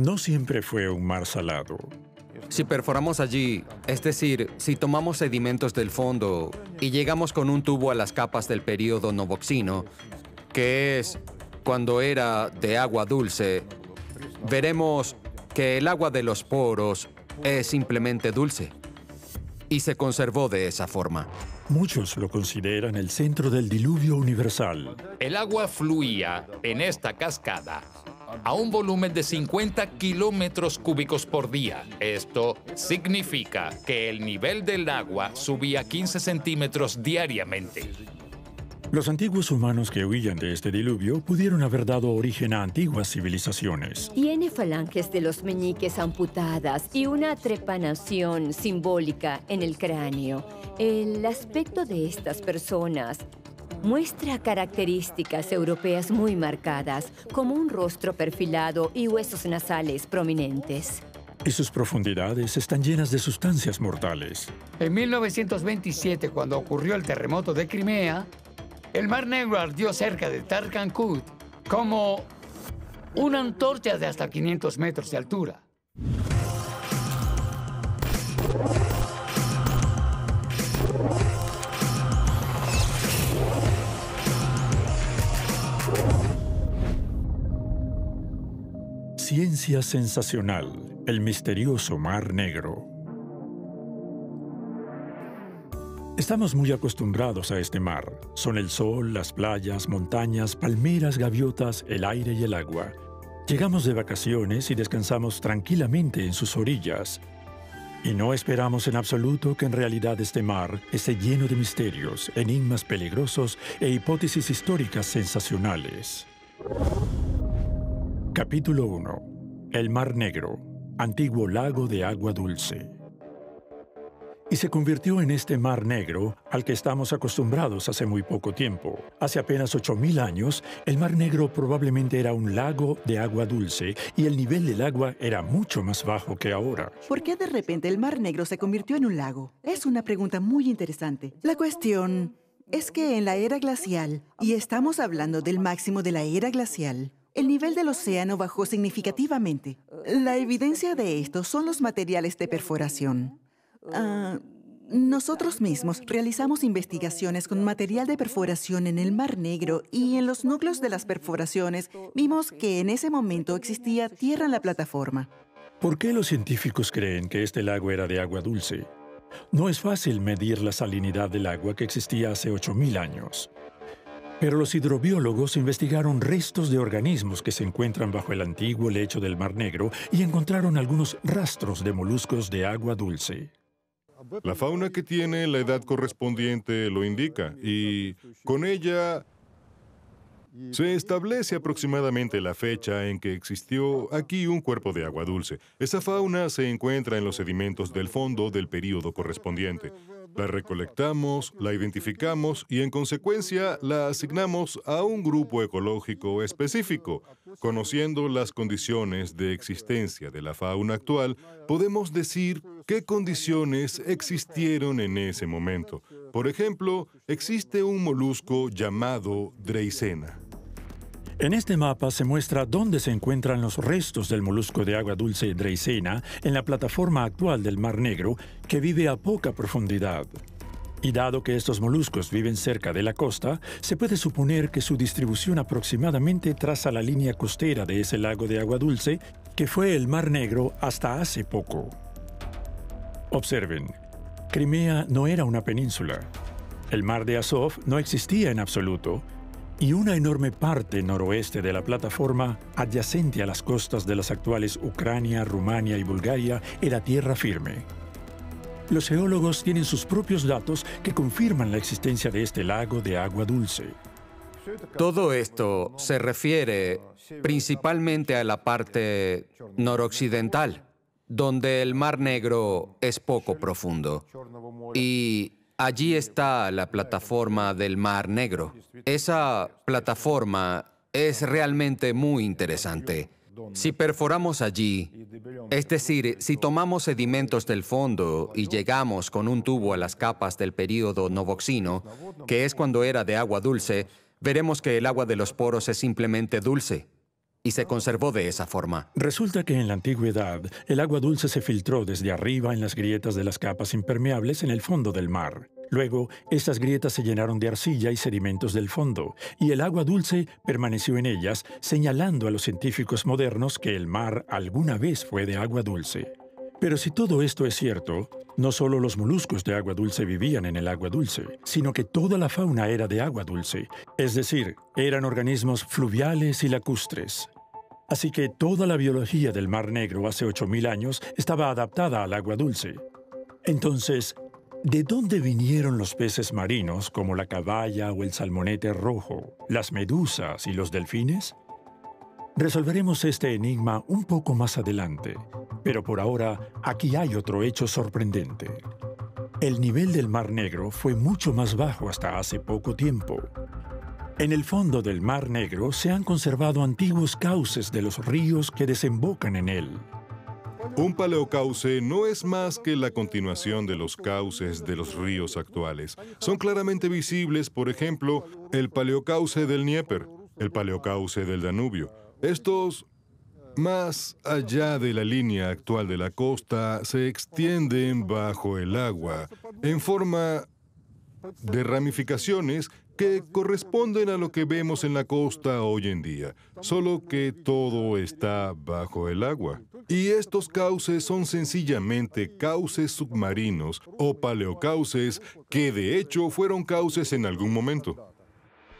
No siempre fue un mar salado. Si perforamos allí, es decir, si tomamos sedimentos del fondo y llegamos con un tubo a las capas del período novoxino, que es cuando era de agua dulce, veremos que el agua de los poros es simplemente dulce y se conservó de esa forma. Muchos lo consideran el centro del diluvio universal. El agua fluía en esta cascada a un volumen de 50 kilómetros cúbicos por día. Esto significa que el nivel del agua subía 15 centímetros diariamente. Los antiguos humanos que huían de este diluvio pudieron haber dado origen a antiguas civilizaciones. Tiene falanges de los meñiques amputadas y una trepanación simbólica en el cráneo. El aspecto de estas personas muestra características europeas muy marcadas, como un rostro perfilado y huesos nasales prominentes. Y sus profundidades están llenas de sustancias mortales. En 1927, cuando ocurrió el terremoto de Crimea, el Mar Negro ardió cerca de Tarkankut como una antorcha de hasta 500 metros de altura. Ciencia sensacional, el misterioso Mar Negro. Estamos muy acostumbrados a este mar. Son el sol, las playas, montañas, palmeras, gaviotas, el aire y el agua. Llegamos de vacaciones y descansamos tranquilamente en sus orillas. Y no esperamos en absoluto que en realidad este mar esté lleno de misterios, enigmas peligrosos e hipótesis históricas sensacionales. Capítulo 1. El Mar Negro, antiguo lago de agua dulce y se convirtió en este Mar Negro al que estamos acostumbrados hace muy poco tiempo. Hace apenas 8.000 años, el Mar Negro probablemente era un lago de agua dulce y el nivel del agua era mucho más bajo que ahora. ¿Por qué de repente el Mar Negro se convirtió en un lago? Es una pregunta muy interesante. La cuestión es que en la era glacial, y estamos hablando del máximo de la era glacial, el nivel del océano bajó significativamente. La evidencia de esto son los materiales de perforación. Ah, nosotros mismos realizamos investigaciones con material de perforación en el Mar Negro y en los núcleos de las perforaciones vimos que en ese momento existía tierra en la plataforma. ¿Por qué los científicos creen que este lago era de agua dulce? No es fácil medir la salinidad del agua que existía hace 8.000 años. Pero los hidrobiólogos investigaron restos de organismos que se encuentran bajo el antiguo lecho del Mar Negro y encontraron algunos rastros de moluscos de agua dulce. La fauna que tiene la edad correspondiente lo indica y con ella se establece aproximadamente la fecha en que existió aquí un cuerpo de agua dulce. Esa fauna se encuentra en los sedimentos del fondo del período correspondiente. La recolectamos, la identificamos y en consecuencia la asignamos a un grupo ecológico específico. Conociendo las condiciones de existencia de la fauna actual, podemos decir qué condiciones existieron en ese momento. Por ejemplo, existe un molusco llamado Dreisena. En este mapa se muestra dónde se encuentran los restos del molusco de agua dulce Dreisena en la plataforma actual del Mar Negro, que vive a poca profundidad. Y dado que estos moluscos viven cerca de la costa, se puede suponer que su distribución aproximadamente traza la línea costera de ese lago de agua dulce, que fue el Mar Negro hasta hace poco. Observen, Crimea no era una península. El mar de Azov no existía en absoluto, y una enorme parte noroeste de la plataforma, adyacente a las costas de las actuales Ucrania, Rumania y Bulgaria, era tierra firme. Los geólogos tienen sus propios datos que confirman la existencia de este lago de agua dulce. Todo esto se refiere principalmente a la parte noroccidental, donde el Mar Negro es poco profundo. Y Allí está la plataforma del Mar Negro. Esa plataforma es realmente muy interesante. Si perforamos allí, es decir, si tomamos sedimentos del fondo y llegamos con un tubo a las capas del período novoxino, que es cuando era de agua dulce, veremos que el agua de los poros es simplemente dulce. Y se conservó de esa forma. Resulta que en la antigüedad el agua dulce se filtró desde arriba en las grietas de las capas impermeables en el fondo del mar. Luego, estas grietas se llenaron de arcilla y sedimentos del fondo, y el agua dulce permaneció en ellas, señalando a los científicos modernos que el mar alguna vez fue de agua dulce. Pero si todo esto es cierto, no solo los moluscos de agua dulce vivían en el agua dulce, sino que toda la fauna era de agua dulce, es decir, eran organismos fluviales y lacustres. Así que toda la biología del Mar Negro hace 8.000 años estaba adaptada al agua dulce. Entonces, ¿de dónde vinieron los peces marinos como la caballa o el salmonete rojo, las medusas y los delfines? Resolveremos este enigma un poco más adelante, pero por ahora aquí hay otro hecho sorprendente. El nivel del Mar Negro fue mucho más bajo hasta hace poco tiempo. En el fondo del Mar Negro se han conservado antiguos cauces de los ríos que desembocan en él. Un paleocauce no es más que la continuación de los cauces de los ríos actuales. Son claramente visibles, por ejemplo, el paleocauce del Dnieper, el paleocauce del Danubio, estos, más allá de la línea actual de la costa, se extienden bajo el agua en forma de ramificaciones que corresponden a lo que vemos en la costa hoy en día, solo que todo está bajo el agua. Y estos cauces son sencillamente cauces submarinos o paleocauces que de hecho fueron cauces en algún momento.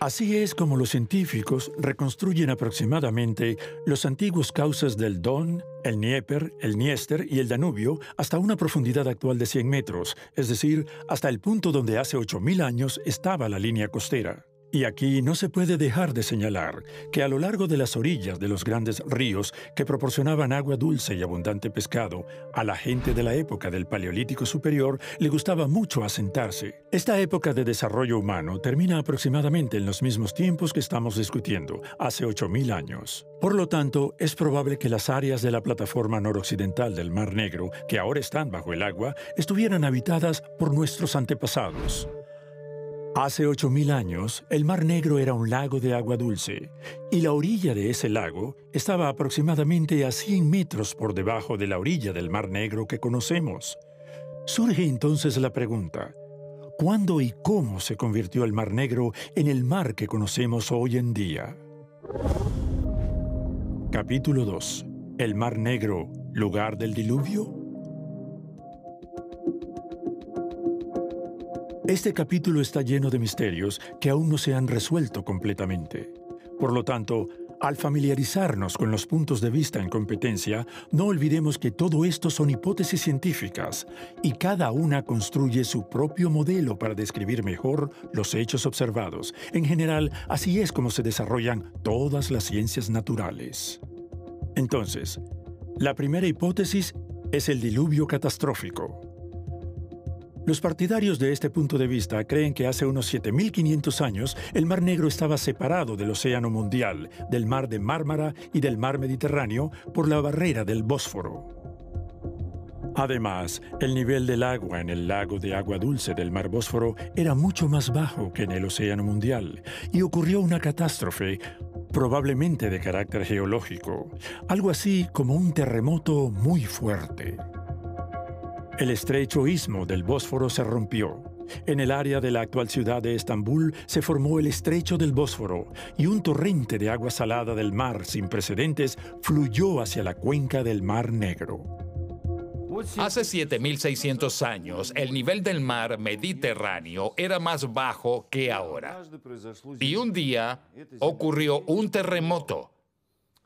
Así es como los científicos reconstruyen aproximadamente los antiguos cauces del Don, el Dnieper, el Dniester y el Danubio hasta una profundidad actual de 100 metros, es decir, hasta el punto donde hace 8.000 años estaba la línea costera. Y aquí no se puede dejar de señalar que a lo largo de las orillas de los grandes ríos que proporcionaban agua dulce y abundante pescado, a la gente de la época del Paleolítico Superior le gustaba mucho asentarse. Esta época de desarrollo humano termina aproximadamente en los mismos tiempos que estamos discutiendo, hace 8.000 años. Por lo tanto, es probable que las áreas de la plataforma noroccidental del Mar Negro, que ahora están bajo el agua, estuvieran habitadas por nuestros antepasados. Hace 8.000 años, el Mar Negro era un lago de agua dulce, y la orilla de ese lago estaba aproximadamente a 100 metros por debajo de la orilla del Mar Negro que conocemos. Surge entonces la pregunta, ¿cuándo y cómo se convirtió el Mar Negro en el mar que conocemos hoy en día? Capítulo 2. El Mar Negro, lugar del diluvio. Este capítulo está lleno de misterios que aún no se han resuelto completamente. Por lo tanto, al familiarizarnos con los puntos de vista en competencia, no olvidemos que todo esto son hipótesis científicas y cada una construye su propio modelo para describir mejor los hechos observados. En general, así es como se desarrollan todas las ciencias naturales. Entonces, la primera hipótesis es el diluvio catastrófico. Los partidarios de este punto de vista creen que hace unos 7.500 años el Mar Negro estaba separado del Océano Mundial, del Mar de Mármara y del Mar Mediterráneo por la barrera del Bósforo. Además, el nivel del agua en el lago de agua dulce del Mar Bósforo era mucho más bajo que en el Océano Mundial y ocurrió una catástrofe, probablemente de carácter geológico, algo así como un terremoto muy fuerte. El estrecho istmo del Bósforo se rompió. En el área de la actual ciudad de Estambul se formó el estrecho del Bósforo y un torrente de agua salada del mar sin precedentes fluyó hacia la cuenca del Mar Negro. Hace 7.600 años, el nivel del mar Mediterráneo era más bajo que ahora. Y un día ocurrió un terremoto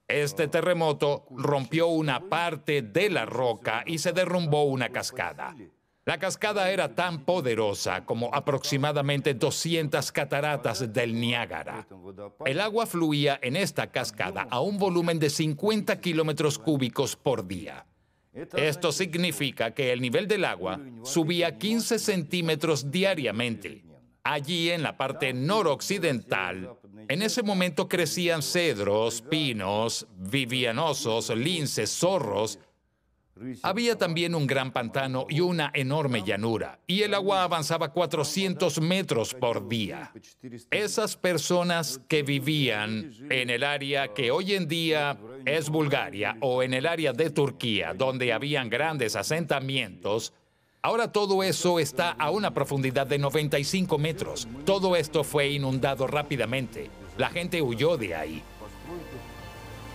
este terremoto rompió una parte de la roca y se derrumbó una cascada. La cascada era tan poderosa como aproximadamente 200 cataratas del Niágara. El agua fluía en esta cascada a un volumen de 50 kilómetros cúbicos por día. Esto significa que el nivel del agua subía 15 centímetros diariamente. Allí en la parte noroccidental, en ese momento crecían cedros, pinos, vivianosos, linces, zorros, Había también un gran pantano y una enorme llanura, y el agua avanzaba 400 metros por día. Esas personas que vivían en el área que hoy en día es Bulgaria o en el área de Turquía, donde habían grandes asentamientos, ahora todo eso está a una profundidad de 95 metros. Todo esto fue inundado rápidamente. La gente huyó de ahí.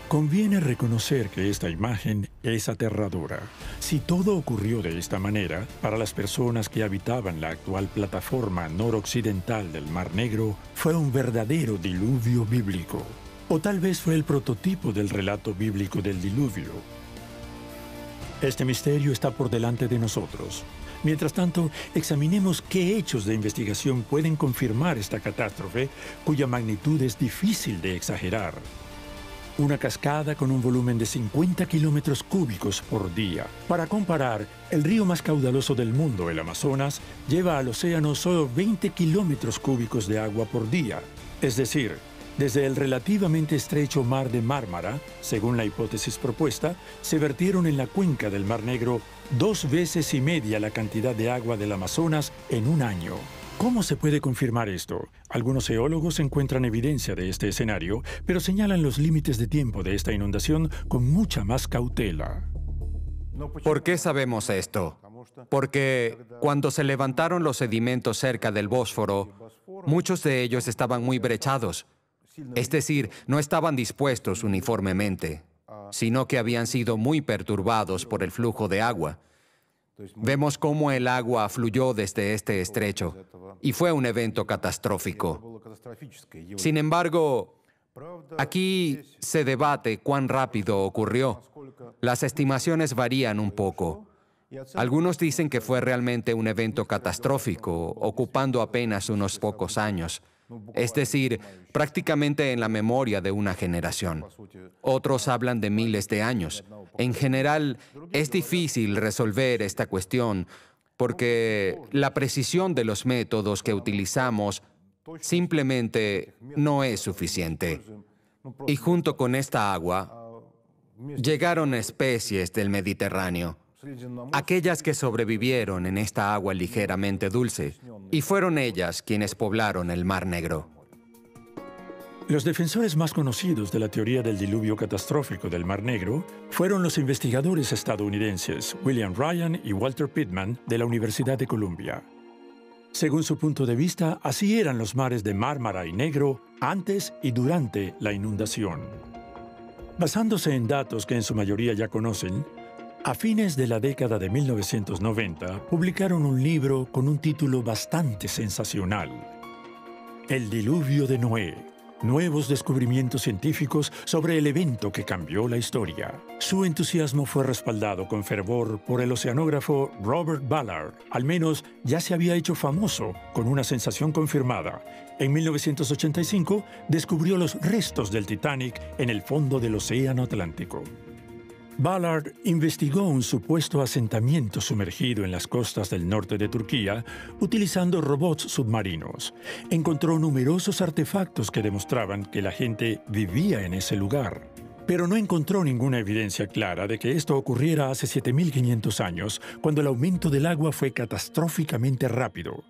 Conviene reconocer que esta imagen es aterradora. Si todo ocurrió de esta manera, para las personas que habitaban la actual plataforma noroccidental del Mar Negro, fue un verdadero diluvio bíblico. O tal vez fue el prototipo del relato bíblico del diluvio. Este misterio está por delante de nosotros. Mientras tanto, examinemos qué hechos de investigación pueden confirmar esta catástrofe, cuya magnitud es difícil de exagerar una cascada con un volumen de 50 kilómetros cúbicos por día. Para comparar, el río más caudaloso del mundo, el Amazonas, lleva al océano solo 20 kilómetros cúbicos de agua por día. Es decir, desde el relativamente estrecho mar de Mármara, según la hipótesis propuesta, se vertieron en la cuenca del Mar Negro dos veces y media la cantidad de agua del Amazonas en un año. ¿Cómo se puede confirmar esto? Algunos geólogos encuentran evidencia de este escenario, pero señalan los límites de tiempo de esta inundación con mucha más cautela. ¿Por qué sabemos esto? Porque cuando se levantaron los sedimentos cerca del Bósforo, muchos de ellos estaban muy brechados, es decir, no estaban dispuestos uniformemente, sino que habían sido muy perturbados por el flujo de agua. Vemos cómo el agua fluyó desde este estrecho y fue un evento catastrófico. Sin embargo, aquí se debate cuán rápido ocurrió. Las estimaciones varían un poco. Algunos dicen que fue realmente un evento catastrófico, ocupando apenas unos pocos años es decir, prácticamente en la memoria de una generación. Otros hablan de miles de años. En general, es difícil resolver esta cuestión porque la precisión de los métodos que utilizamos simplemente no es suficiente. Y junto con esta agua, llegaron especies del Mediterráneo aquellas que sobrevivieron en esta agua ligeramente dulce, y fueron ellas quienes poblaron el Mar Negro. Los defensores más conocidos de la teoría del diluvio catastrófico del Mar Negro fueron los investigadores estadounidenses William Ryan y Walter Pittman de la Universidad de Columbia. Según su punto de vista, así eran los mares de Mármara y Negro antes y durante la inundación. Basándose en datos que en su mayoría ya conocen, a fines de la década de 1990, publicaron un libro con un título bastante sensacional. El diluvio de Noé. Nuevos descubrimientos científicos sobre el evento que cambió la historia. Su entusiasmo fue respaldado con fervor por el oceanógrafo Robert Ballard. Al menos ya se había hecho famoso con una sensación confirmada. En 1985 descubrió los restos del Titanic en el fondo del Océano Atlántico. Ballard investigó un supuesto asentamiento sumergido en las costas del norte de Turquía utilizando robots submarinos. Encontró numerosos artefactos que demostraban que la gente vivía en ese lugar. Pero no encontró ninguna evidencia clara de que esto ocurriera hace 7.500 años, cuando el aumento del agua fue catastróficamente rápido.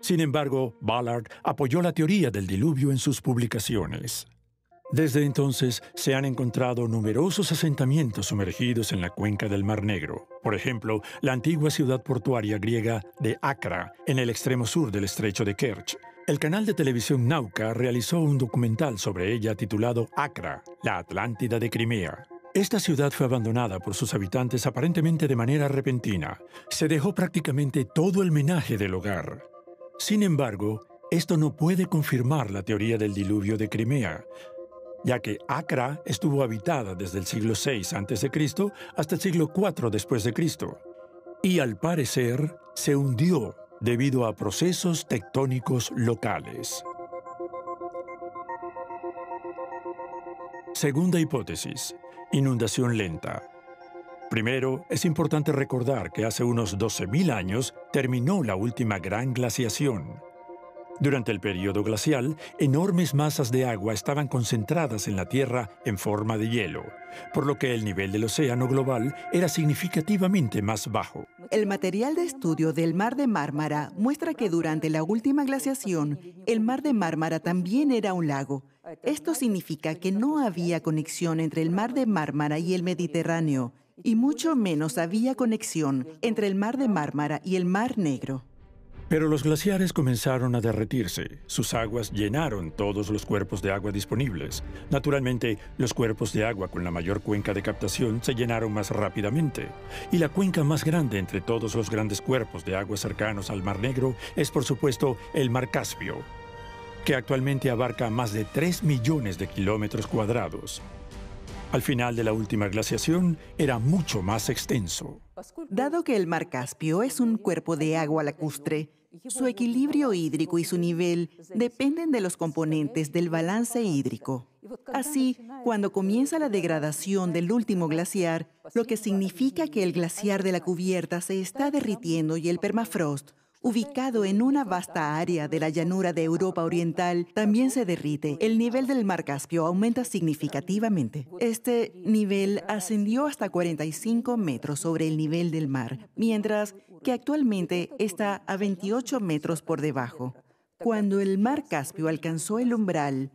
Sin embargo, Ballard apoyó la teoría del diluvio en sus publicaciones. Desde entonces se han encontrado numerosos asentamientos sumergidos en la cuenca del Mar Negro. Por ejemplo, la antigua ciudad portuaria griega de Acra, en el extremo sur del estrecho de Kerch. El canal de televisión Nauka realizó un documental sobre ella titulado Acra, la Atlántida de Crimea. Esta ciudad fue abandonada por sus habitantes aparentemente de manera repentina. Se dejó prácticamente todo el menaje del hogar. Sin embargo, esto no puede confirmar la teoría del diluvio de Crimea, ya que Acra estuvo habitada desde el siglo VI a.C. hasta el siglo IV después de Cristo, y al parecer se hundió debido a procesos tectónicos locales. Segunda hipótesis, inundación lenta. Primero, es importante recordar que hace unos 12.000 años terminó la última gran glaciación. Durante el periodo glacial, enormes masas de agua estaban concentradas en la Tierra en forma de hielo, por lo que el nivel del océano global era significativamente más bajo. El material de estudio del Mar de Mármara muestra que durante la última glaciación, el Mar de Mármara también era un lago. Esto significa que no había conexión entre el Mar de Mármara y el Mediterráneo, y mucho menos había conexión entre el Mar de Mármara y el Mar Negro. Pero los glaciares comenzaron a derretirse, sus aguas llenaron todos los cuerpos de agua disponibles. Naturalmente, los cuerpos de agua con la mayor cuenca de captación se llenaron más rápidamente. Y la cuenca más grande entre todos los grandes cuerpos de agua cercanos al Mar Negro es, por supuesto, el Mar Caspio, que actualmente abarca más de 3 millones de kilómetros cuadrados. Al final de la última glaciación era mucho más extenso. Dado que el mar Caspio es un cuerpo de agua lacustre, su equilibrio hídrico y su nivel dependen de los componentes del balance hídrico. Así, cuando comienza la degradación del último glaciar, lo que significa que el glaciar de la cubierta se está derritiendo y el permafrost ubicado en una vasta área de la llanura de Europa Oriental, también se derrite. El nivel del mar Caspio aumenta significativamente. Este nivel ascendió hasta 45 metros sobre el nivel del mar, mientras que actualmente está a 28 metros por debajo. Cuando el mar Caspio alcanzó el umbral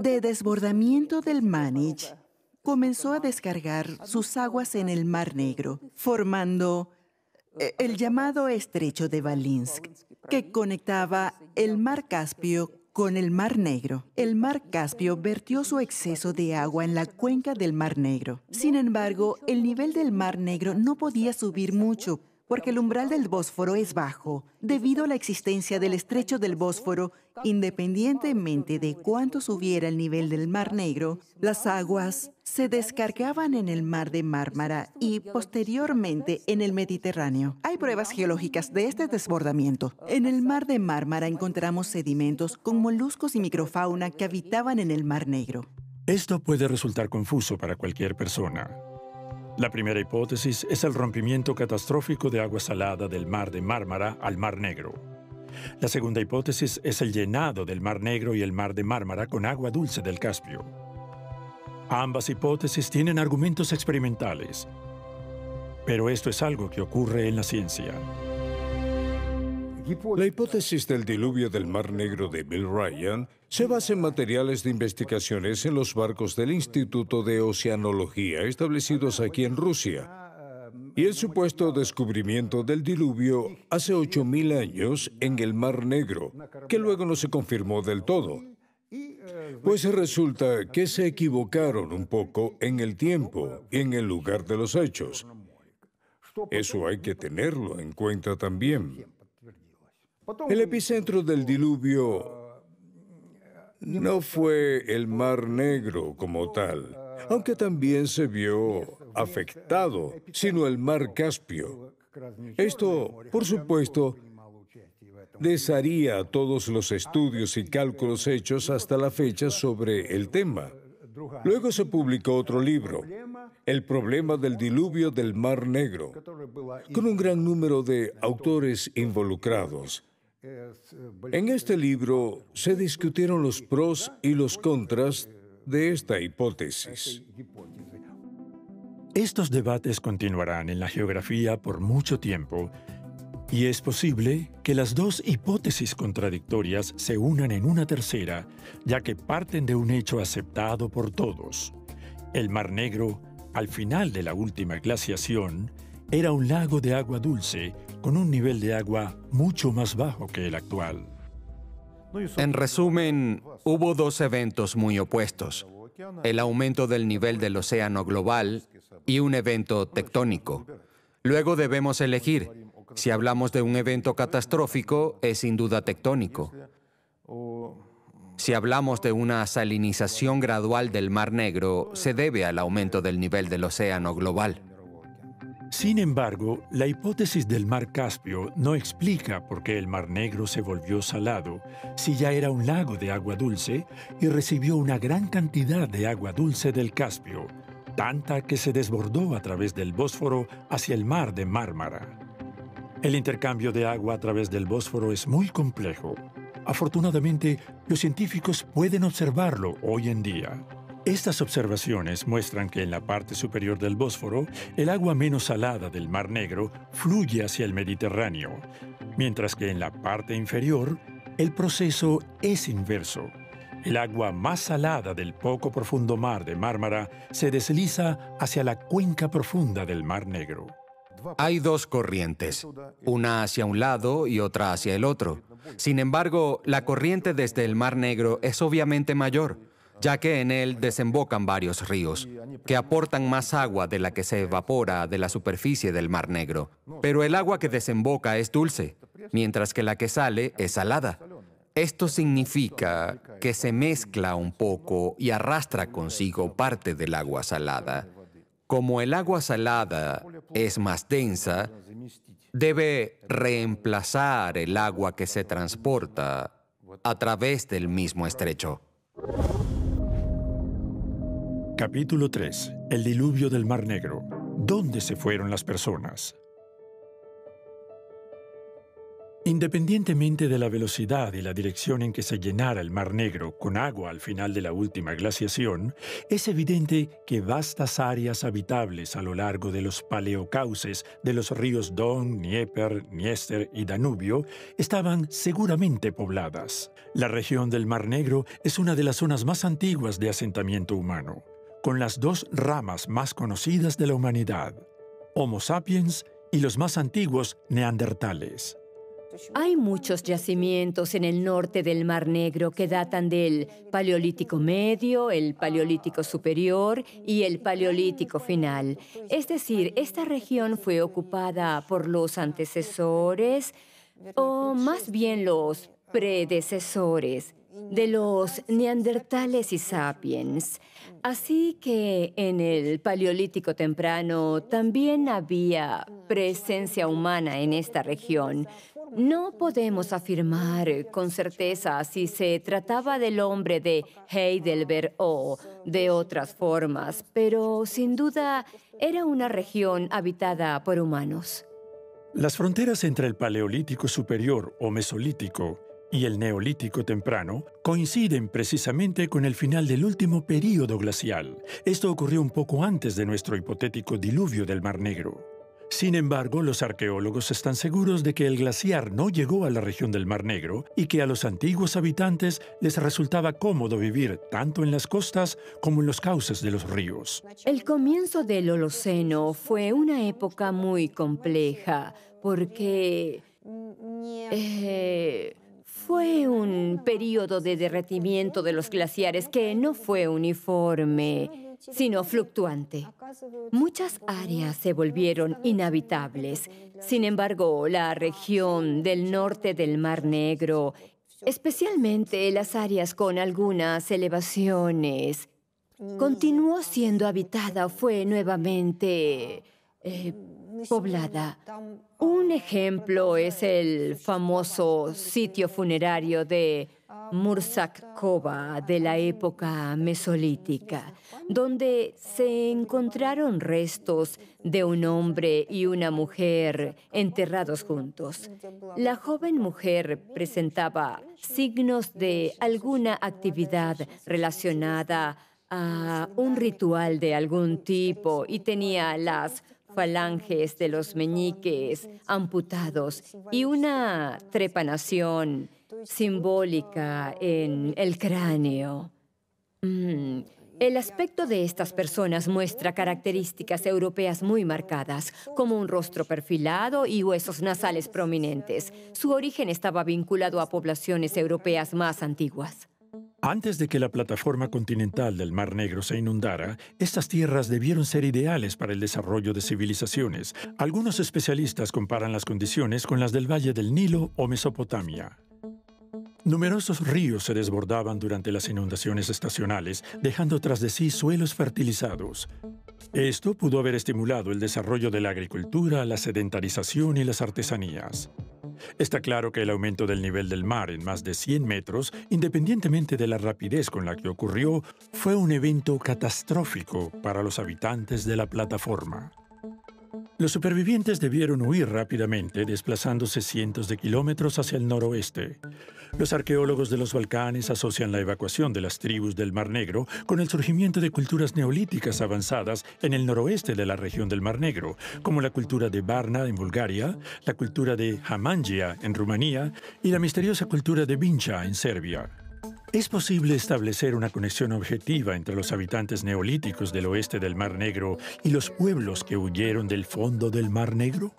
de desbordamiento del Manich, comenzó a descargar sus aguas en el Mar Negro, formando el llamado estrecho de Valinsk, que conectaba el mar Caspio con el Mar Negro. El Mar Caspio vertió su exceso de agua en la cuenca del Mar Negro. Sin embargo, el nivel del Mar Negro no podía subir mucho porque el umbral del Bósforo es bajo, debido a la existencia del estrecho del Bósforo, independientemente de cuánto subiera el nivel del Mar Negro, las aguas se descargaban en el Mar de Mármara y posteriormente en el Mediterráneo. Hay pruebas geológicas de este desbordamiento. En el Mar de Mármara encontramos sedimentos con moluscos y microfauna que habitaban en el Mar Negro. Esto puede resultar confuso para cualquier persona. La primera hipótesis es el rompimiento catastrófico de agua salada del mar de Mármara al Mar Negro. La segunda hipótesis es el llenado del Mar Negro y el Mar de Mármara con agua dulce del Caspio. Ambas hipótesis tienen argumentos experimentales, pero esto es algo que ocurre en la ciencia. La hipótesis del diluvio del Mar Negro de Bill Ryan se basa en materiales de investigaciones en los barcos del Instituto de Oceanología establecidos aquí en Rusia y el supuesto descubrimiento del diluvio hace 8.000 años en el Mar Negro, que luego no se confirmó del todo. Pues resulta que se equivocaron un poco en el tiempo y en el lugar de los hechos. Eso hay que tenerlo en cuenta también. El epicentro del diluvio no fue el Mar Negro como tal, aunque también se vio afectado, sino el Mar Caspio. Esto, por supuesto, desharía todos los estudios y cálculos hechos hasta la fecha sobre el tema. Luego se publicó otro libro, El problema del diluvio del Mar Negro, con un gran número de autores involucrados. En este libro se discutieron los pros y los contras de esta hipótesis. Estos debates continuarán en la geografía por mucho tiempo y es posible que las dos hipótesis contradictorias se unan en una tercera, ya que parten de un hecho aceptado por todos. El Mar Negro, al final de la última glaciación, era un lago de agua dulce con un nivel de agua mucho más bajo que el actual. En resumen, hubo dos eventos muy opuestos. El aumento del nivel del océano global y un evento tectónico. Luego debemos elegir. Si hablamos de un evento catastrófico, es sin duda tectónico. Si hablamos de una salinización gradual del Mar Negro, se debe al aumento del nivel del océano global. Sin embargo, la hipótesis del mar Caspio no explica por qué el mar Negro se volvió salado si ya era un lago de agua dulce y recibió una gran cantidad de agua dulce del Caspio, tanta que se desbordó a través del Bósforo hacia el mar de Mármara. El intercambio de agua a través del Bósforo es muy complejo. Afortunadamente, los científicos pueden observarlo hoy en día. Estas observaciones muestran que en la parte superior del Bósforo, el agua menos salada del Mar Negro fluye hacia el Mediterráneo, mientras que en la parte inferior, el proceso es inverso. El agua más salada del poco profundo mar de Mármara se desliza hacia la cuenca profunda del Mar Negro. Hay dos corrientes, una hacia un lado y otra hacia el otro. Sin embargo, la corriente desde el Mar Negro es obviamente mayor, ya que en él desembocan varios ríos, que aportan más agua de la que se evapora de la superficie del Mar Negro. Pero el agua que desemboca es dulce, mientras que la que sale es salada. Esto significa que se mezcla un poco y arrastra consigo parte del agua salada. Como el agua salada es más densa, debe reemplazar el agua que se transporta a través del mismo estrecho. Capítulo 3. El diluvio del Mar Negro. ¿Dónde se fueron las personas? Independientemente de la velocidad y la dirección en que se llenara el Mar Negro con agua al final de la última glaciación, es evidente que vastas áreas habitables a lo largo de los paleocauces de los ríos Don, Dnieper, Dniester y Danubio estaban seguramente pobladas. La región del Mar Negro es una de las zonas más antiguas de asentamiento humano con las dos ramas más conocidas de la humanidad, Homo sapiens y los más antiguos neandertales. Hay muchos yacimientos en el norte del Mar Negro que datan del Paleolítico Medio, el Paleolítico Superior y el Paleolítico Final. Es decir, esta región fue ocupada por los antecesores, o más bien los predecesores, de los neandertales y sapiens. Así que en el Paleolítico temprano también había presencia humana en esta región. No podemos afirmar con certeza si se trataba del hombre de Heidelberg o de otras formas, pero sin duda era una región habitada por humanos. Las fronteras entre el Paleolítico superior o Mesolítico y el Neolítico temprano coinciden precisamente con el final del último período glacial. Esto ocurrió un poco antes de nuestro hipotético diluvio del Mar Negro. Sin embargo, los arqueólogos están seguros de que el glaciar no llegó a la región del Mar Negro y que a los antiguos habitantes les resultaba cómodo vivir tanto en las costas como en los cauces de los ríos. El comienzo del Holoceno fue una época muy compleja porque... Eh, fue un periodo de derretimiento de los glaciares que no fue uniforme, sino fluctuante. Muchas áreas se volvieron inhabitables. Sin embargo, la región del norte del Mar Negro, especialmente las áreas con algunas elevaciones, continuó siendo habitada, fue nuevamente eh, poblada. Un ejemplo es el famoso sitio funerario de Mursakova de la época mesolítica, donde se encontraron restos de un hombre y una mujer enterrados juntos. La joven mujer presentaba signos de alguna actividad relacionada a un ritual de algún tipo y tenía las falanges de los meñiques amputados y una trepanación simbólica en el cráneo. Mm, el aspecto de estas personas muestra características europeas muy marcadas, como un rostro perfilado y huesos nasales prominentes. Su origen estaba vinculado a poblaciones europeas más antiguas. Antes de que la plataforma continental del Mar Negro se inundara, estas tierras debieron ser ideales para el desarrollo de civilizaciones. Algunos especialistas comparan las condiciones con las del Valle del Nilo o Mesopotamia. Numerosos ríos se desbordaban durante las inundaciones estacionales, dejando tras de sí suelos fertilizados. Esto pudo haber estimulado el desarrollo de la agricultura, la sedentarización y las artesanías. Está claro que el aumento del nivel del mar en más de 100 metros, independientemente de la rapidez con la que ocurrió, fue un evento catastrófico para los habitantes de la plataforma. Los supervivientes debieron huir rápidamente, desplazándose cientos de kilómetros hacia el noroeste. Los arqueólogos de los Balcanes asocian la evacuación de las tribus del Mar Negro con el surgimiento de culturas neolíticas avanzadas en el noroeste de la región del Mar Negro, como la cultura de Varna en Bulgaria, la cultura de Hamangia en Rumanía y la misteriosa cultura de Vincha en Serbia. ¿Es posible establecer una conexión objetiva entre los habitantes neolíticos del oeste del Mar Negro y los pueblos que huyeron del fondo del Mar Negro?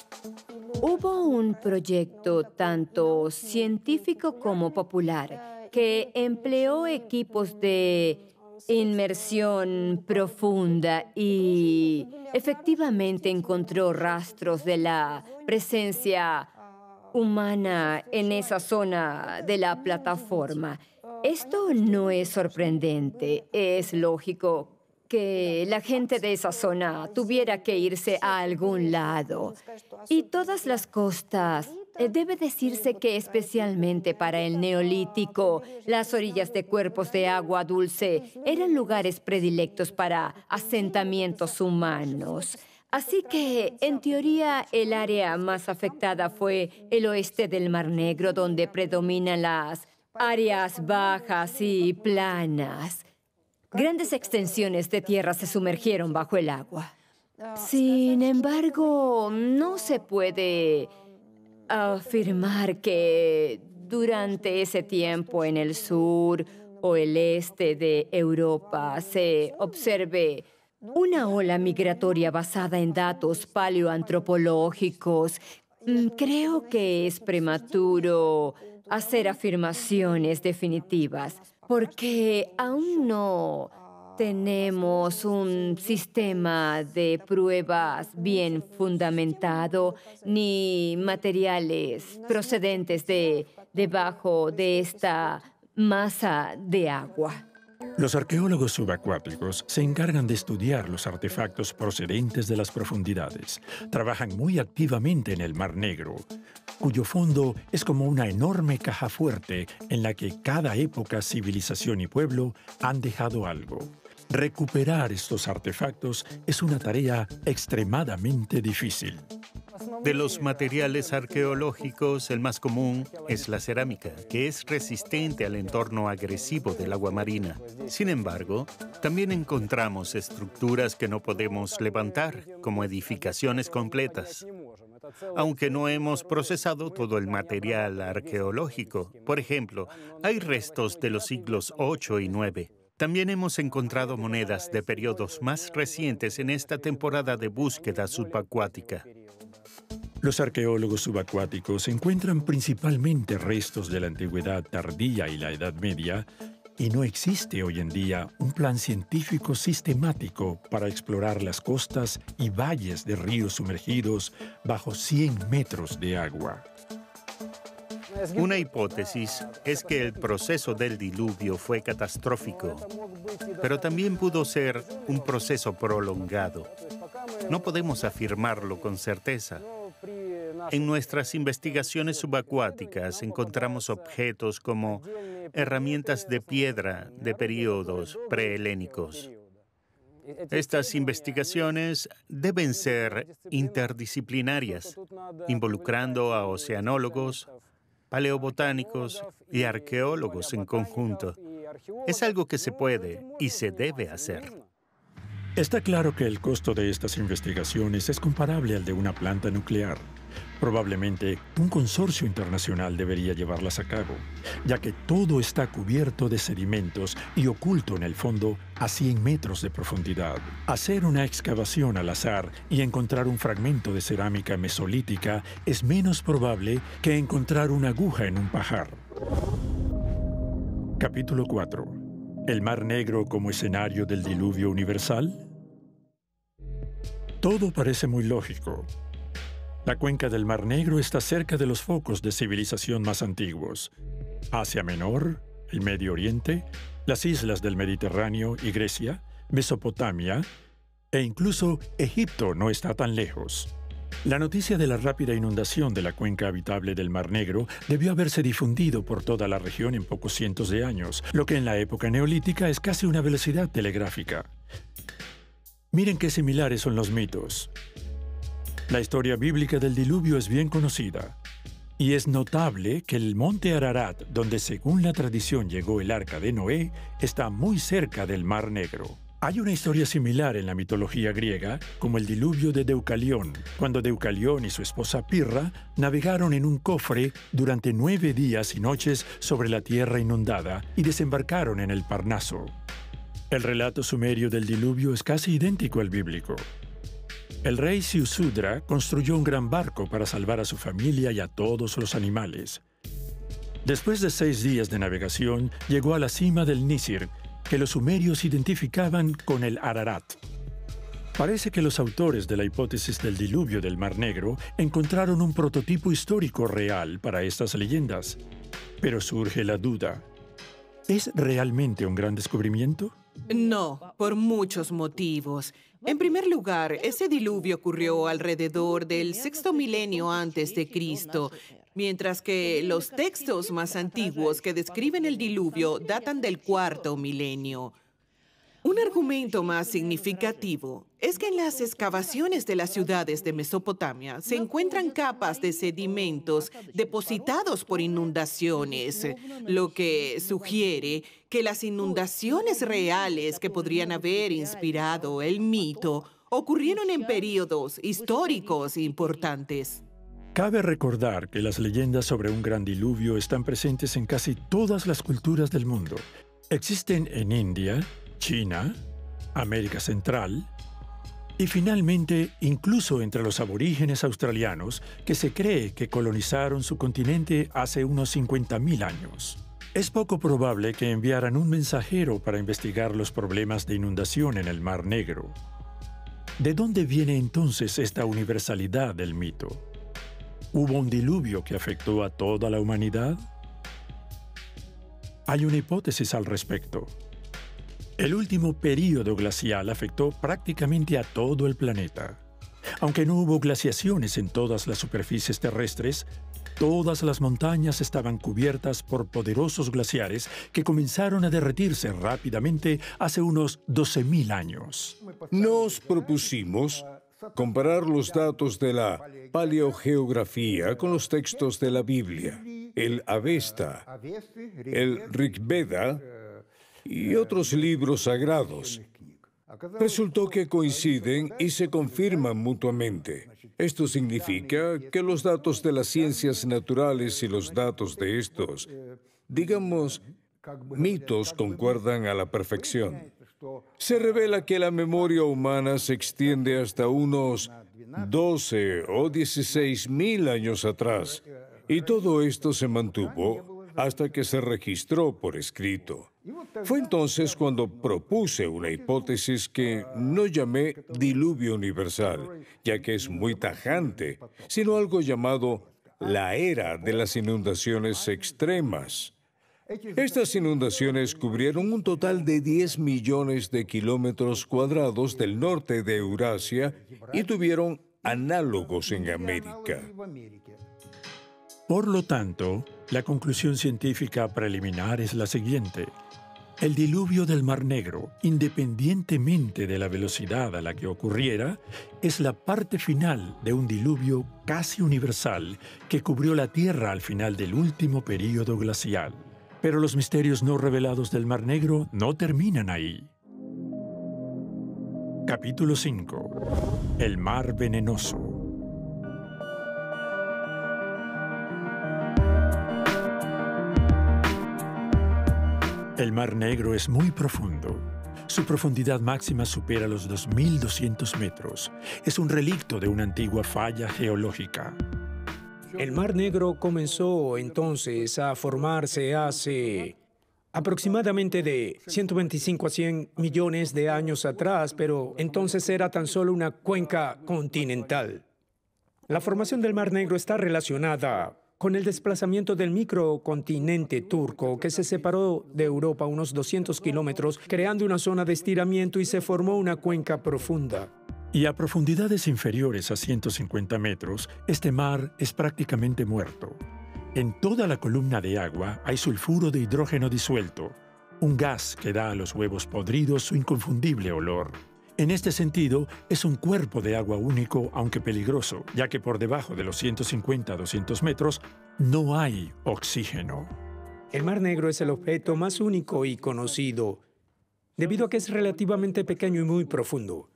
Hubo un proyecto tanto científico como popular que empleó equipos de inmersión profunda y efectivamente encontró rastros de la presencia humana en esa zona de la plataforma. Esto no es sorprendente, es lógico que la gente de esa zona tuviera que irse a algún lado. Y todas las costas, eh, debe decirse que especialmente para el neolítico, las orillas de cuerpos de agua dulce eran lugares predilectos para asentamientos humanos. Así que, en teoría, el área más afectada fue el oeste del Mar Negro, donde predominan las áreas bajas y planas. Grandes extensiones de tierra se sumergieron bajo el agua. Sin embargo, no se puede afirmar que durante ese tiempo en el sur o el este de Europa se observe una ola migratoria basada en datos paleoantropológicos. Mm, creo que es prematuro hacer afirmaciones definitivas porque aún no tenemos un sistema de pruebas bien fundamentado ni materiales procedentes de debajo de esta masa de agua. Los arqueólogos subacuáticos se encargan de estudiar los artefactos procedentes de las profundidades. Trabajan muy activamente en el Mar Negro, cuyo fondo es como una enorme caja fuerte en la que cada época, civilización y pueblo han dejado algo. Recuperar estos artefactos es una tarea extremadamente difícil. De los materiales arqueológicos, el más común es la cerámica, que es resistente al entorno agresivo del agua marina. Sin embargo, también encontramos estructuras que no podemos levantar, como edificaciones completas aunque no hemos procesado todo el material arqueológico. Por ejemplo, hay restos de los siglos 8 y 9. También hemos encontrado monedas de periodos más recientes en esta temporada de búsqueda subacuática. Los arqueólogos subacuáticos encuentran principalmente restos de la antigüedad tardía y la Edad Media y no existe hoy en día un plan científico sistemático para explorar las costas y valles de ríos sumergidos bajo 100 metros de agua. Una hipótesis es que el proceso del diluvio fue catastrófico, pero también pudo ser un proceso prolongado. No podemos afirmarlo con certeza. En nuestras investigaciones subacuáticas encontramos objetos como herramientas de piedra de periodos prehelénicos. Estas investigaciones deben ser interdisciplinarias, involucrando a oceanólogos, paleobotánicos y arqueólogos en conjunto. Es algo que se puede y se debe hacer. Está claro que el costo de estas investigaciones es comparable al de una planta nuclear. Probablemente un consorcio internacional debería llevarlas a cabo, ya que todo está cubierto de sedimentos y oculto en el fondo a 100 metros de profundidad. Hacer una excavación al azar y encontrar un fragmento de cerámica mesolítica es menos probable que encontrar una aguja en un pajar. Capítulo 4. ¿El Mar Negro como escenario del diluvio universal? Todo parece muy lógico, la cuenca del Mar Negro está cerca de los focos de civilización más antiguos. Asia Menor, el Medio Oriente, las islas del Mediterráneo y Grecia, Mesopotamia e incluso Egipto no está tan lejos. La noticia de la rápida inundación de la cuenca habitable del Mar Negro debió haberse difundido por toda la región en pocos cientos de años, lo que en la época neolítica es casi una velocidad telegráfica. Miren qué similares son los mitos. La historia bíblica del diluvio es bien conocida. Y es notable que el monte Ararat, donde según la tradición llegó el arca de Noé, está muy cerca del Mar Negro. Hay una historia similar en la mitología griega, como el diluvio de Deucalión, cuando Deucalión y su esposa Pirra navegaron en un cofre durante nueve días y noches sobre la tierra inundada y desembarcaron en el Parnaso. El relato sumerio del diluvio es casi idéntico al bíblico. El rey Siusudra construyó un gran barco para salvar a su familia y a todos los animales. Después de seis días de navegación, llegó a la cima del Nisir, que los sumerios identificaban con el Ararat. Parece que los autores de la hipótesis del diluvio del Mar Negro encontraron un prototipo histórico real para estas leyendas. Pero surge la duda. ¿Es realmente un gran descubrimiento? No, por muchos motivos. En primer lugar, ese diluvio ocurrió alrededor del sexto milenio antes de Cristo, mientras que los textos más antiguos que describen el diluvio datan del cuarto milenio. Un argumento más significativo es que en las excavaciones de las ciudades de Mesopotamia se encuentran capas de sedimentos depositados por inundaciones, lo que sugiere que las inundaciones reales que podrían haber inspirado el mito ocurrieron en periodos históricos importantes. Cabe recordar que las leyendas sobre un gran diluvio están presentes en casi todas las culturas del mundo. Existen en India, China, América Central y finalmente incluso entre los aborígenes australianos que se cree que colonizaron su continente hace unos 50.000 años. Es poco probable que enviaran un mensajero para investigar los problemas de inundación en el Mar Negro. ¿De dónde viene entonces esta universalidad del mito? ¿Hubo un diluvio que afectó a toda la humanidad? Hay una hipótesis al respecto. El último período glacial afectó prácticamente a todo el planeta. Aunque no hubo glaciaciones en todas las superficies terrestres, todas las montañas estaban cubiertas por poderosos glaciares que comenzaron a derretirse rápidamente hace unos 12.000 años. Nos propusimos comparar los datos de la paleogeografía con los textos de la Biblia, el Avesta, el Rigveda y otros libros sagrados. Resultó que coinciden y se confirman mutuamente. Esto significa que los datos de las ciencias naturales y los datos de estos, digamos, mitos concuerdan a la perfección. Se revela que la memoria humana se extiende hasta unos 12 o 16 mil años atrás, y todo esto se mantuvo hasta que se registró por escrito. Fue entonces cuando propuse una hipótesis que no llamé diluvio universal, ya que es muy tajante, sino algo llamado la era de las inundaciones extremas. Estas inundaciones cubrieron un total de 10 millones de kilómetros cuadrados del norte de Eurasia y tuvieron análogos en América. Por lo tanto, la conclusión científica preliminar es la siguiente. El diluvio del Mar Negro, independientemente de la velocidad a la que ocurriera, es la parte final de un diluvio casi universal que cubrió la Tierra al final del último período glacial. Pero los misterios no revelados del Mar Negro no terminan ahí. Capítulo 5. El Mar Venenoso. El Mar Negro es muy profundo. Su profundidad máxima supera los 2.200 metros. Es un relicto de una antigua falla geológica. El Mar Negro comenzó entonces a formarse hace aproximadamente de 125 a 100 millones de años atrás, pero entonces era tan solo una cuenca continental. La formación del Mar Negro está relacionada con el desplazamiento del microcontinente turco que se separó de Europa unos 200 kilómetros, creando una zona de estiramiento y se formó una cuenca profunda. Y a profundidades inferiores a 150 metros, este mar es prácticamente muerto. En toda la columna de agua hay sulfuro de hidrógeno disuelto, un gas que da a los huevos podridos su inconfundible olor. En este sentido, es un cuerpo de agua único, aunque peligroso, ya que por debajo de los 150 a 200 metros no hay oxígeno. El Mar Negro es el objeto más único y conocido, debido a que es relativamente pequeño y muy profundo.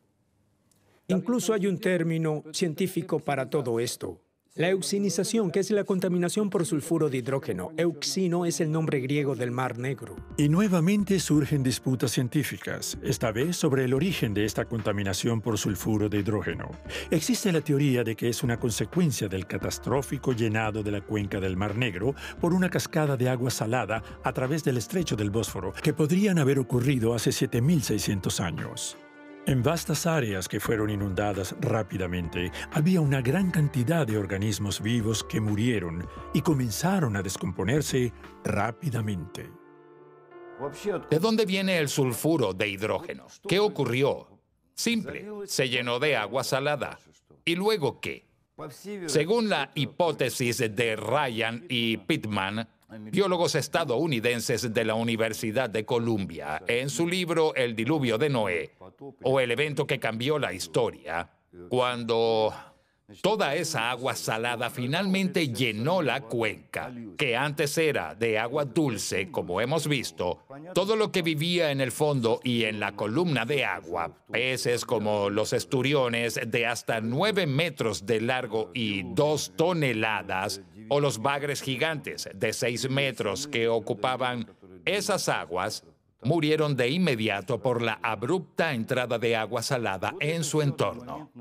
Incluso hay un término científico para todo esto. La euxinización, que es la contaminación por sulfuro de hidrógeno. Euxino es el nombre griego del Mar Negro. Y nuevamente surgen disputas científicas, esta vez sobre el origen de esta contaminación por sulfuro de hidrógeno. Existe la teoría de que es una consecuencia del catastrófico llenado de la cuenca del Mar Negro por una cascada de agua salada a través del estrecho del Bósforo, que podrían haber ocurrido hace 7.600 años. En vastas áreas que fueron inundadas rápidamente, había una gran cantidad de organismos vivos que murieron y comenzaron a descomponerse rápidamente. ¿De dónde viene el sulfuro de hidrógeno? ¿Qué ocurrió? Simple, se llenó de agua salada. ¿Y luego qué? Según la hipótesis de Ryan y Pittman, biólogos estadounidenses de la Universidad de Columbia, en su libro El diluvio de Noé, o el evento que cambió la historia, cuando Toda esa agua salada finalmente llenó la cuenca, que antes era de agua dulce, como hemos visto. Todo lo que vivía en el fondo y en la columna de agua, peces como los esturiones de hasta nueve metros de largo y dos toneladas, o los bagres gigantes de seis metros que ocupaban esas aguas, murieron de inmediato por la abrupta entrada de agua salada en su entorno.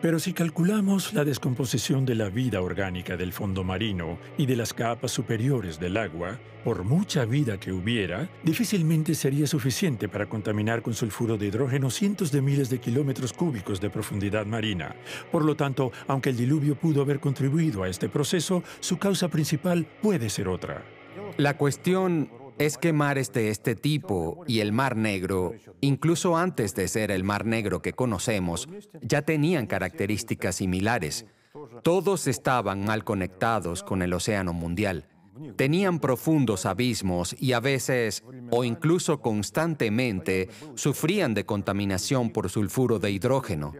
Pero si calculamos la descomposición de la vida orgánica del fondo marino y de las capas superiores del agua, por mucha vida que hubiera, difícilmente sería suficiente para contaminar con sulfuro de hidrógeno cientos de miles de kilómetros cúbicos de profundidad marina. Por lo tanto, aunque el diluvio pudo haber contribuido a este proceso, su causa principal puede ser otra. La cuestión es que mares de este tipo y el Mar Negro, incluso antes de ser el Mar Negro que conocemos, ya tenían características similares. Todos estaban mal conectados con el Océano Mundial. Tenían profundos abismos y a veces, o incluso constantemente, sufrían de contaminación por sulfuro de hidrógeno.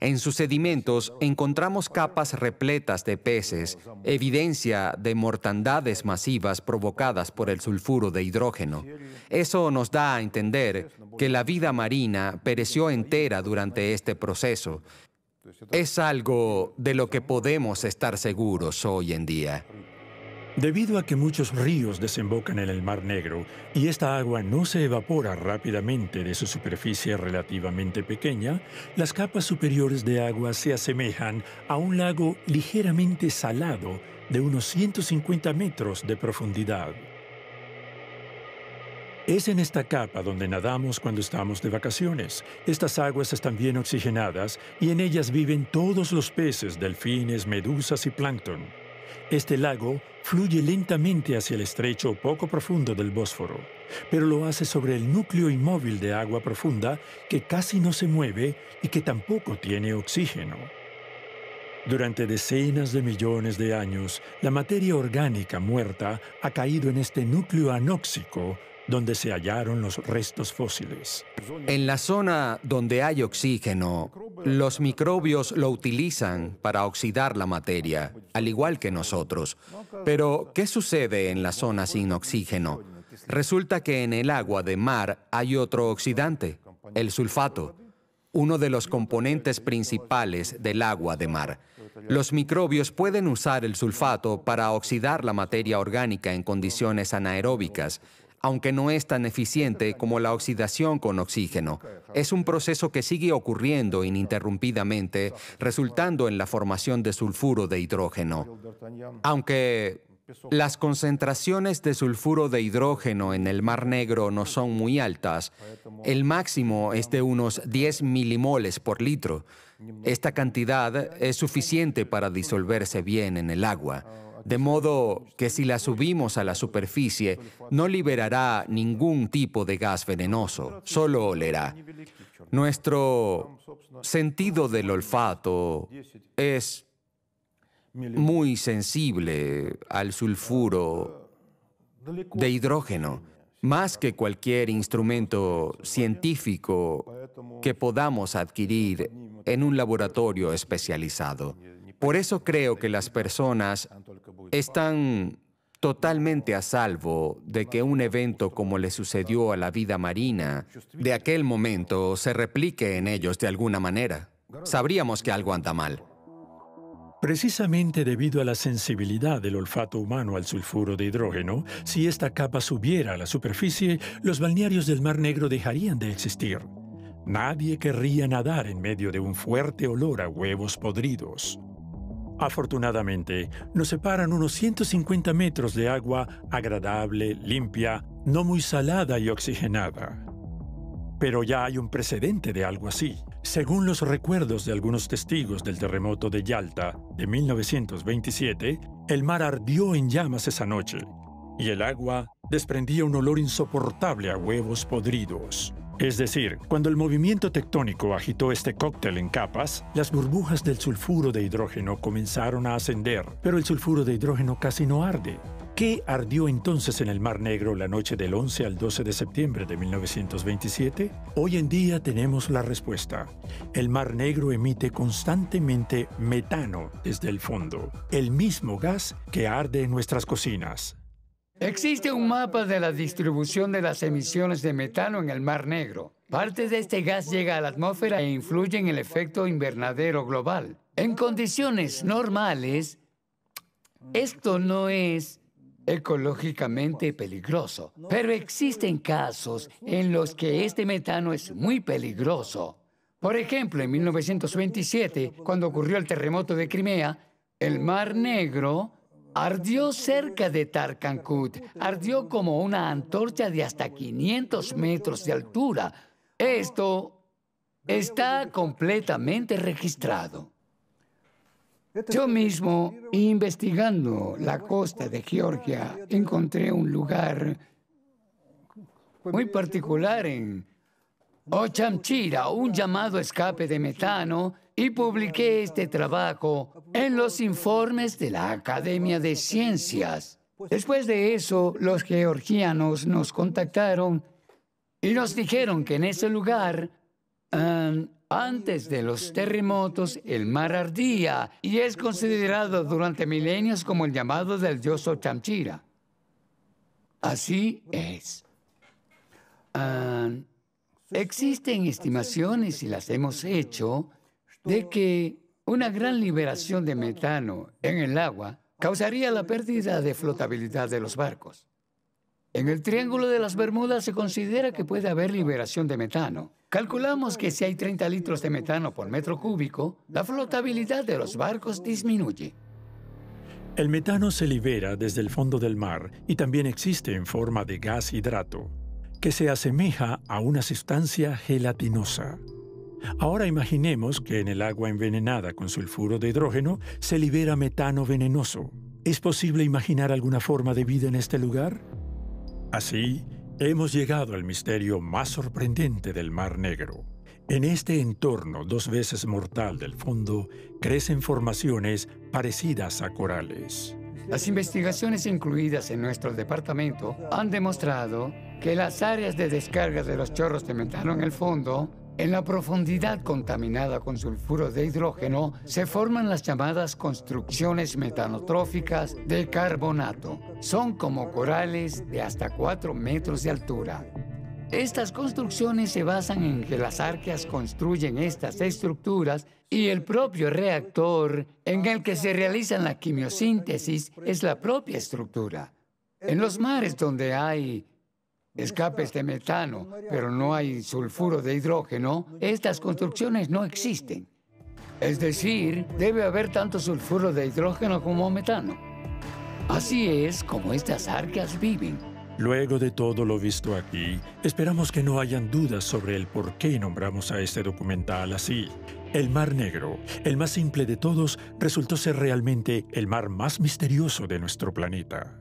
En sus sedimentos encontramos capas repletas de peces, evidencia de mortandades masivas provocadas por el sulfuro de hidrógeno. Eso nos da a entender que la vida marina pereció entera durante este proceso. Es algo de lo que podemos estar seguros hoy en día. Debido a que muchos ríos desembocan en el Mar Negro y esta agua no se evapora rápidamente de su superficie relativamente pequeña, las capas superiores de agua se asemejan a un lago ligeramente salado de unos 150 metros de profundidad. Es en esta capa donde nadamos cuando estamos de vacaciones. Estas aguas están bien oxigenadas y en ellas viven todos los peces, delfines, medusas y plancton. Este lago fluye lentamente hacia el estrecho poco profundo del Bósforo, pero lo hace sobre el núcleo inmóvil de agua profunda que casi no se mueve y que tampoco tiene oxígeno. Durante decenas de millones de años, la materia orgánica muerta ha caído en este núcleo anóxico donde se hallaron los restos fósiles. En la zona donde hay oxígeno, los microbios lo utilizan para oxidar la materia, al igual que nosotros. Pero, ¿qué sucede en la zona sin oxígeno? Resulta que en el agua de mar hay otro oxidante, el sulfato, uno de los componentes principales del agua de mar. Los microbios pueden usar el sulfato para oxidar la materia orgánica en condiciones anaeróbicas, aunque no es tan eficiente como la oxidación con oxígeno. Es un proceso que sigue ocurriendo ininterrumpidamente, resultando en la formación de sulfuro de hidrógeno. Aunque las concentraciones de sulfuro de hidrógeno en el Mar Negro no son muy altas, el máximo es de unos 10 milimoles por litro. Esta cantidad es suficiente para disolverse bien en el agua de modo que si la subimos a la superficie no liberará ningún tipo de gas venenoso, solo olerá. Nuestro sentido del olfato es muy sensible al sulfuro de hidrógeno. más que cualquier instrumento científico que podamos adquirir en un laboratorio especializado. Por eso creo que las personas están totalmente a salvo de que un evento como le sucedió a la vida marina de aquel momento se replique en ellos de alguna manera. Sabríamos que algo anda mal. Precisamente debido a la sensibilidad del olfato humano al sulfuro de hidrógeno, si esta capa subiera a la superficie, los balnearios del Mar Negro dejarían de existir. Nadie querría nadar en medio de un fuerte olor a huevos podridos. Afortunadamente, nos separan unos 150 metros de agua agradable, limpia, no muy salada y oxigenada. Pero ya hay un precedente de algo así. Según los recuerdos de algunos testigos del terremoto de Yalta de 1927, el mar ardió en llamas esa noche y el agua desprendía un olor insoportable a huevos podridos. Es decir, cuando el movimiento tectónico agitó este cóctel en capas, las burbujas del sulfuro de hidrógeno comenzaron a ascender, pero el sulfuro de hidrógeno casi no arde. ¿Qué ardió entonces en el Mar Negro la noche del 11 al 12 de septiembre de 1927? Hoy en día tenemos la respuesta. El Mar Negro emite constantemente metano desde el fondo, el mismo gas que arde en nuestras cocinas. Existe un mapa de la distribución de las emisiones de metano en el Mar Negro. Parte de este gas llega a la atmósfera e influye en el efecto invernadero global. En condiciones normales, esto no es ecológicamente peligroso, pero existen casos en los que este metano es muy peligroso. Por ejemplo, en 1927, cuando ocurrió el terremoto de Crimea, el Mar Negro Ardió cerca de Tarkankut. Ardió como una antorcha de hasta 500 metros de altura. Esto está completamente registrado. Yo mismo, investigando la costa de Georgia, encontré un lugar muy particular en Ochamchira, un llamado escape de metano y publiqué este trabajo en los informes de la Academia de Ciencias. Después de eso, los georgianos nos contactaron y nos dijeron que en ese lugar, antes de los terremotos, el mar ardía y es considerado durante milenios como el llamado del dios Ochamchira. Así es. existen estimaciones y las hemos hecho de que una gran liberación de metano en el agua causaría la pérdida de flotabilidad de los barcos. En el Triángulo de las Bermudas se considera que puede haber liberación de metano. Calculamos que si hay 30 litros de metano por metro cúbico, la flotabilidad de los barcos disminuye. El metano se libera desde el fondo del mar y también existe en forma de gas hidrato, que se asemeja a una sustancia gelatinosa. Ahora imaginemos que en el agua envenenada con sulfuro de hidrógeno se libera metano venenoso. ¿Es posible imaginar alguna forma de vida en este lugar? Así, hemos llegado al misterio más sorprendente del Mar Negro. En este entorno dos veces mortal del fondo crecen formaciones parecidas a corales. Las investigaciones incluidas en nuestro departamento han demostrado que las áreas de descarga de los chorros de metano en el fondo en la profundidad contaminada con sulfuro de hidrógeno se forman las llamadas construcciones metanotróficas de carbonato. Son como corales de hasta 4 metros de altura. Estas construcciones se basan en que las arqueas construyen estas estructuras y el propio reactor en el que se realiza la quimiosíntesis es la propia estructura. En los mares donde hay escapes de metano, pero no hay sulfuro de hidrógeno, estas construcciones no existen. Es decir, debe haber tanto sulfuro de hidrógeno como metano. Así es como estas arcas viven. Luego de todo lo visto aquí, esperamos que no hayan dudas sobre el por qué nombramos a este documental así. El Mar Negro, el más simple de todos, resultó ser realmente el mar más misterioso de nuestro planeta.